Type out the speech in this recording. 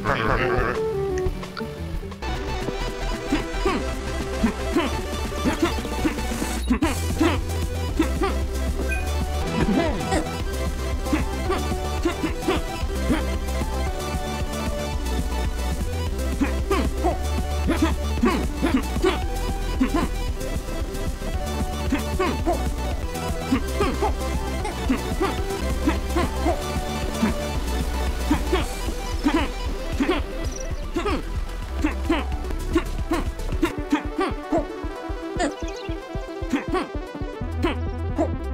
Hmm. 哼。